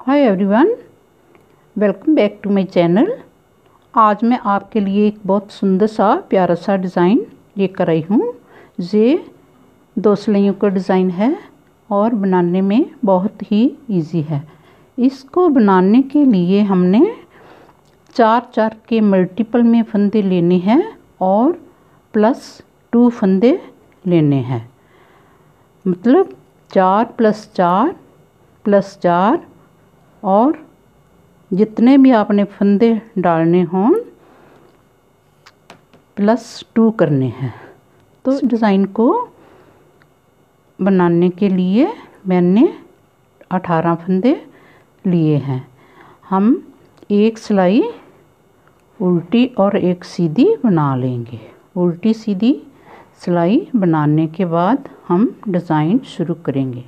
Hi everyone welcome back to my channel आज मैं आपके लिए एक बहुत सुंदर सा, प्यारा सा डिज़ाइन लेकर आई हूँ। ये दो सिलाइयों का डिज़ाइन है और बनाने में बहुत ही इजी है। इसको बनाने के लिए हमने चार चार के मल्टीपल में फंदे लेने हैं और प्लस टू फंदे लेने हैं। मतलब चार प्लस चार प्लस चार और जितने भी आपने फंदे डालने हों प्लस टू करने हैं। तो डिज़ाइन को बनाने के लिए मैंने अठारह फंदे लिए हैं। हम एक सिलाई उल्टी और एक सीधी बना लेंगे। उल्टी सीधी सिलाई बनाने के बाद हम डिज़ाइन शुरू करेंगे।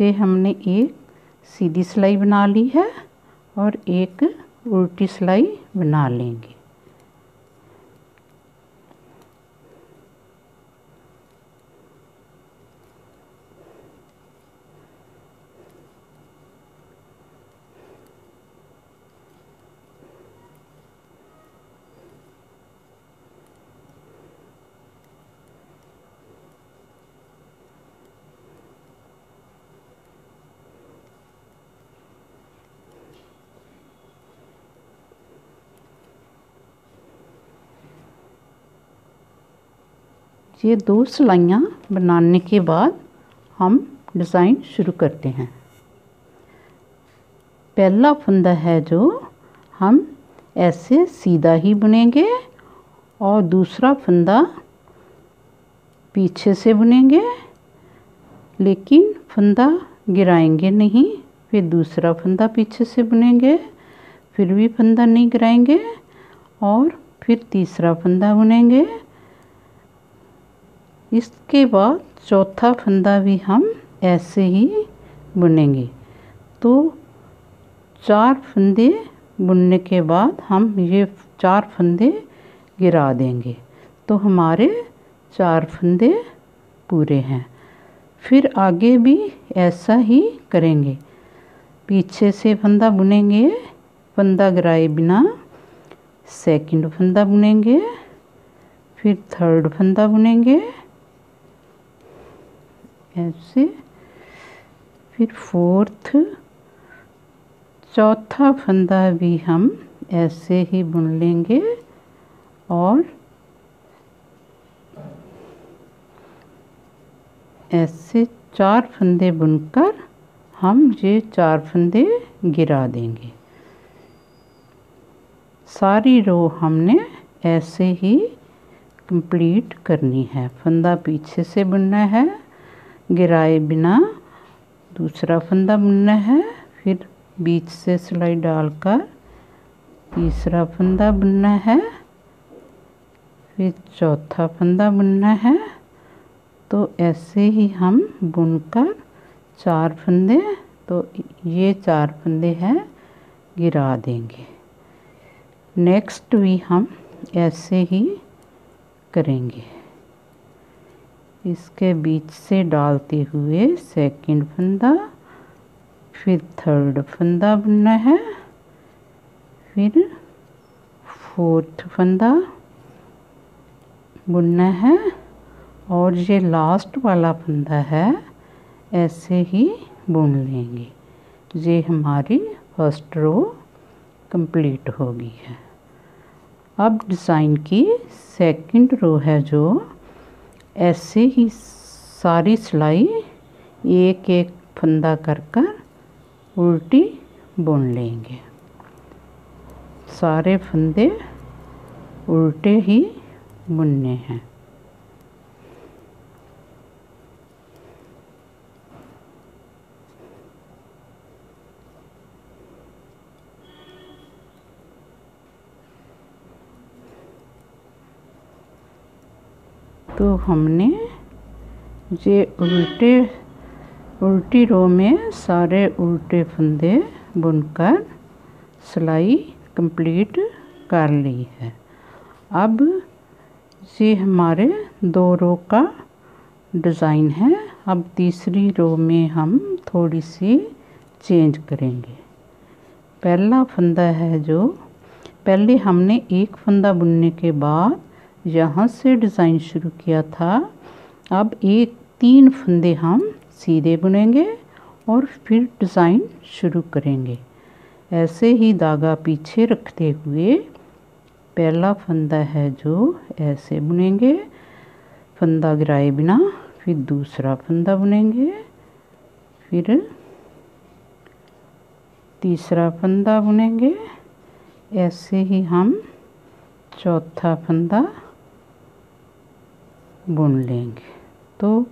ये हमने एक सीधी सिलाई बना ली है और एक उल्टी सिलाई बना लेंगे। ये दो सिलाइयाँ बनाने के बाद हम डिज़ाइन शुरू करते हैं। पहला फंदा है जो हम ऐसे सीधा ही बुनेंगे और दूसरा फंदा पीछे से बुनेंगे, लेकिन फंदा गिराएँगे नहीं, फिर दूसरा फंदा पीछे से बुनेंगे, फिर भी फंदा नहीं गिराएँगे और फिर तीसरा फंदा बुनेंगे। इसके बाद चौथा फंदा भी हम ऐसे ही बुनेंगे। तो चार फंदे बुनने के बाद हम ये चार फंदे गिरा देंगे। तो हमारे चार फंदे पूरे हैं। फिर आगे भी ऐसा ही करेंगे। पीछे से फंदा बुनेंगे, फंदा गिराए बिना सेकंड फंदा बुनेंगे, फिर थर्ड फंदा बुनेंगे ऐसे। फिर फोर्थ, चौथा फंदा भी हम ऐसे ही बुन लेंगे और ऐसे चार फंदे बुनकर हम ये चार फंदे गिरा देंगे। सारी रो हमने ऐसे ही कंप्लीट करनी है। फंदा पीछे से बुनना है। गिराए बिना, दूसरा फंदा बुनना है, फिर बीच से सिलाई डालकर तीसरा फंदा बुनना है, फिर चौथा फंदा बुनना है। तो ऐसे ही हम बुनकर चार फंदे तो ये चार फंदे हैं, गिरा देंगे। नेक्स्ट भी हम ऐसे ही करेंगे। इसके बीच से डालते हुए सेकंड फंदा, फिर थर्ड फंदा बुनना है, फिर फोर्थ फंदा बुनना है और ये लास्ट वाला फंदा है, ऐसे ही बुन लेंगे। ये हमारी फ़र्स्ट रो कंप्लीट हो गई है। अब डिज़ाइन की सेकंड रो है जो ऐसे ही सारी सिलाई एक एक फंदा कर कर उल्टी बुन लेंगे। सारे फंदे उल्टे ही बुनने हैं। तो हमने ये उल्टे, उल्टी रो में सारे उल्टे फंदे बुनकर सिलाई कंप्लीट कर ली है। अब ये हमारे दो रो का डिज़ाइन है। अब तीसरी रो में हम थोड़ी सी चेंज करेंगे। पहला फंदा है जो, पहले हमने एक फंदा बुनने के बाद यहाँ से डिज़ाइन शुरू किया था। अब एक तीन फंदे हम सीधे बुनेंगे और फिर डिज़ाइन शुरू करेंगे। ऐसे ही धागा पीछे रखते हुए पहला फंदा है जो ऐसे बुनेंगे। फंदा गिराए बिना फिर दूसरा फंदा बुनेंगे। फिर तीसरा फंदा बुनेंगे। ऐसे ही हम चौथा फंदा बुन लेंगे। तो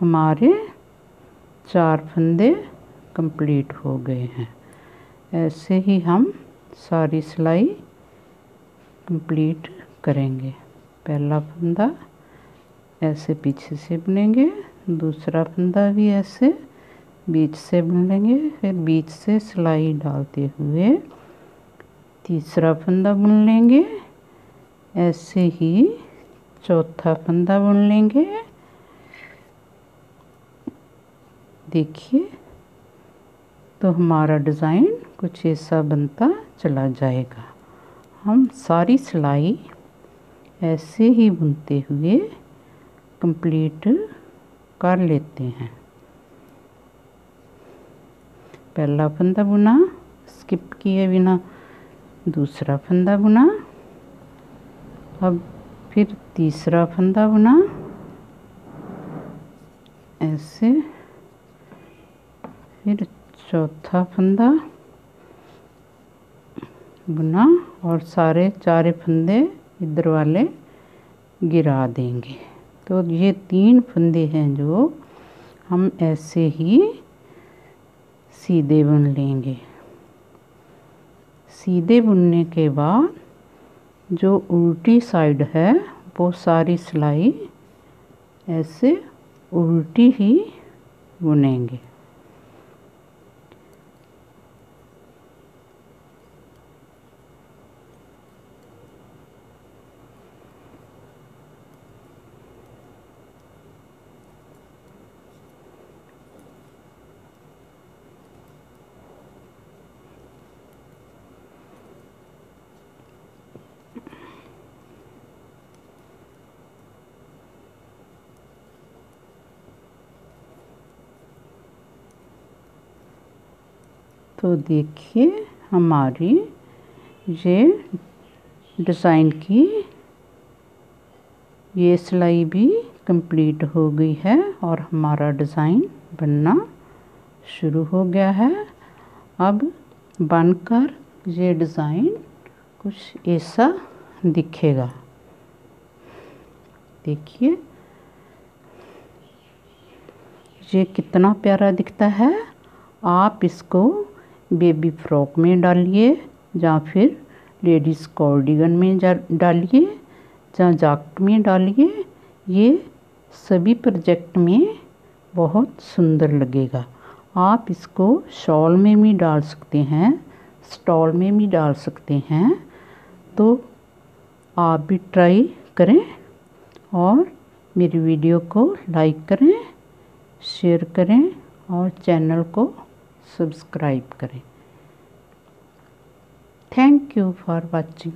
हमारे चार फंदे कंप्लीट हो गए हैं। ऐसे ही हम सारी सिलाई कंप्लीट करेंगे। पहला फंदा ऐसे पीछे से बुनेंगे, दूसरा फंदा भी ऐसे बीच से बुन लेंगे, फिर बीच से सिलाई डालते हुए तीसरा फंदा बुन लेंगे। ऐसे ही चौथा फंदा बुन लेंगे। देखिए तो हमारा डिज़ाइन कुछ ऐसा बनता चला जाएगा। हम सारी सिलाई ऐसे ही बुनते हुए कंप्लीट कर लेते हैं। पहला फंदा बुना, स्किप किए बिना दूसरा फंदा बुना। अब फिर तीसरा फंदा बुना। ऐसे। फिर चौथा फंदा बुना और सारे चारे फंदे इधर वाले गिरा देंगे। तो ये तीन फंदे हैं जो हम ऐसे ही सीधे बुन लेंगे। सीधे बुनने के बाद जो उल्टी साइड है वो सारी सिलाई ऐसे उल्टी ही बुनेंगे। तो देखिए हमारी ये डिज़ाइन की ये सिलाई भी कंप्लीट हो गई है और हमारा डिज़ाइन बनना शुरू हो गया है। अब बनकर ये डिज़ाइन कुछ ऐसा दिखेगा। देखिए, ये कितना प्यारा दिखता है। आप इसको बेबी फ्रॉक में डालिए या फिर लेडीज़ कॉर्डिगन में डालिए या जैकेट में डालिए। ये सभी प्रोजेक्ट में बहुत सुंदर लगेगा। आप इसको शॉल में भी डाल सकते हैं, स्टॉल में भी डाल सकते हैं। तो आप भी ट्राई करें और मेरी वीडियो को लाइक करें, शेयर करें और चैनल को सब्सक्राइब करें। Thank you for watching